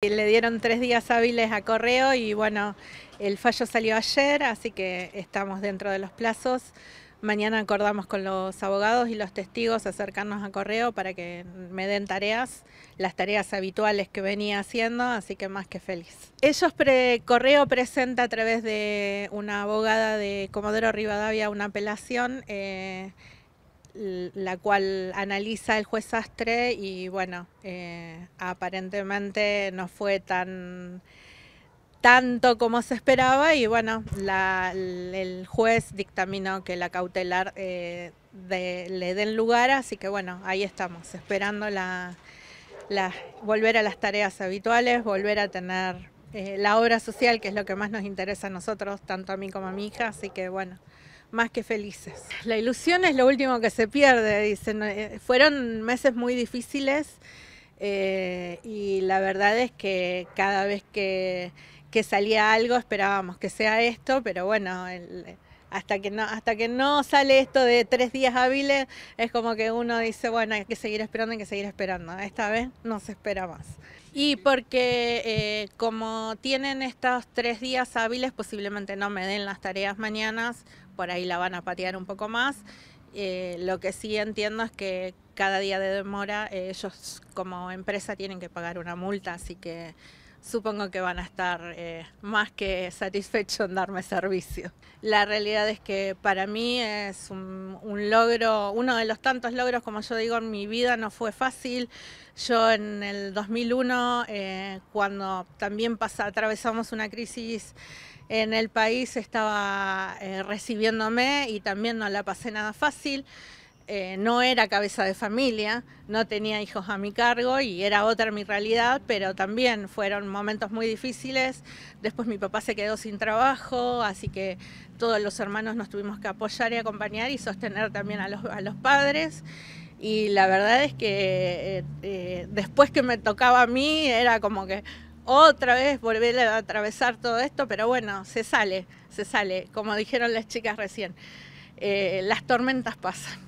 Le dieron tres días hábiles a correo y bueno, el fallo salió ayer, así que estamos dentro de los plazos. Mañana acordamos con los abogados y los testigos acercarnos a correo para que me den tareas, las tareas habituales que venía haciendo, así que más que feliz. Ellos, pre correo presenta a través de una abogada de Comodoro Rivadavia una apelación. Eh, la cual analiza el juez Astre y bueno, eh, aparentemente no fue tan tanto como se esperaba y bueno, el juez dictaminó que la cautelar eh, le den lugar, así que bueno, ahí estamos, esperando la, volver a las tareas habituales, volver a tener eh, la obra social, que es lo que más nos interesa a nosotros, tanto a mí como a mi hija, así que bueno, más que felices. La ilusión es lo último que se pierde, dicen. Eh, fueron meses muy difíciles eh, y la verdad es que cada vez que, salía algo esperábamos que sea esto, pero bueno, hasta que no hasta que no sale esto de tres días hábiles es como que uno dice bueno hay que seguir esperando hay que seguir esperando esta vez no se espera más y porque eh, como tienen estos tres días hábiles posiblemente no me den las tareas mañanas por ahí la van a patear un poco más. Eh, lo que sí entiendo es que cada día de demora eh, ellos como empresa tienen que pagar una multa, así que supongo que van a estar eh, más que satisfechos en darme servicio. La realidad es que para mí es un, logro, uno de los tantos logros, como yo digo, en mi vida no fue fácil. Yo en el 2001, cuando también pasa, atravesamos una crisis en el país estaba eh, recibiéndome y también no la pasé nada fácil. Eh, no era cabeza de familia, no tenía hijos a mi cargo y era otra mi realidad, pero también fueron momentos muy difíciles. Después mi papá se quedó sin trabajo, así que todos los hermanos nos tuvimos que apoyar y acompañar y sostener también a los, a los padres. Y la verdad es que eh, después que me tocaba a mí era como que otra vez volver a atravesar todo esto, pero bueno, se sale, se sale, como dijeron las chicas recién, eh, las tormentas pasan.